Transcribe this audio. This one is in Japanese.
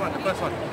算了，快算了。